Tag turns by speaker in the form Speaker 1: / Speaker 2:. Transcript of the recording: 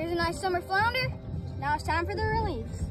Speaker 1: Here's a nice summer flounder. Now it's time for the release.